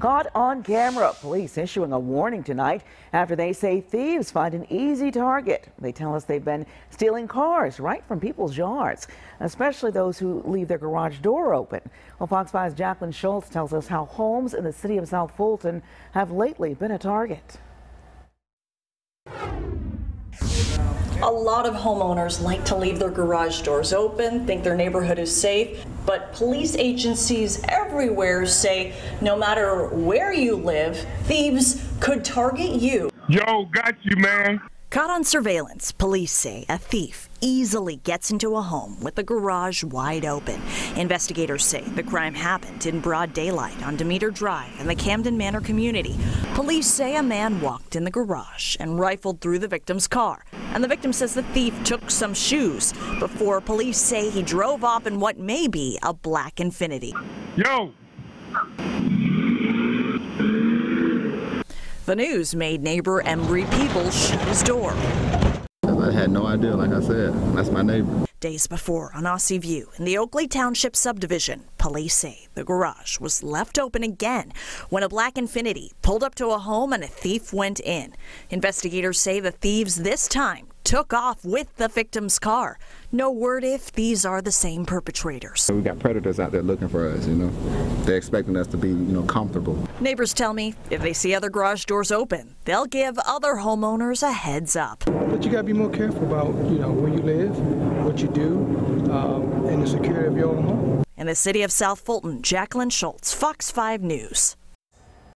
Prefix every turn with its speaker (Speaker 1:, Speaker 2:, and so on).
Speaker 1: Caught on camera, police issuing a warning tonight after they say thieves find an easy target. They tell us they've been stealing cars right from people's yards, especially those who leave their garage door open. Well, Fox 5's Jacqueline Schultz tells us how homes in the city of South Fulton have lately been a target.
Speaker 2: A lot of homeowners like to leave their garage doors open, think their neighborhood is safe, but police agencies everywhere say no matter where you live, thieves could target you.
Speaker 3: Yo, got you, man.
Speaker 2: Caught on surveillance, police say a thief easily gets into a home with the garage wide open. Investigators say the crime happened in broad daylight on Demeter Drive in the Camden Manor community. Police say a man walked in the garage and rifled through the victim's car. And the victim says the thief took some shoes before police say he drove off in what may be a black Infiniti.
Speaker 3: Yo,
Speaker 2: The news made neighbor Embry Peebles shut his door.
Speaker 4: I had no idea, like I said. That's my neighbor.
Speaker 2: Days before, on Aussie View, in the Oakley Township subdivision, police say the garage was left open again when a black Infiniti pulled up to a home and a thief went in. Investigators say the thieves this time took off with the victim's car. No word if these are the same perpetrators.
Speaker 4: We got predators out there looking for us, you know. They're expecting us to be, you know, comfortable.
Speaker 2: Neighbors tell me if they see other garage doors open, they'll give other homeowners a heads up.
Speaker 5: But you got to be more careful about, you know, where you live, what you do, um, and the security of your own home.
Speaker 2: In the city of South Fulton, Jacqueline Schultz, Fox 5 News.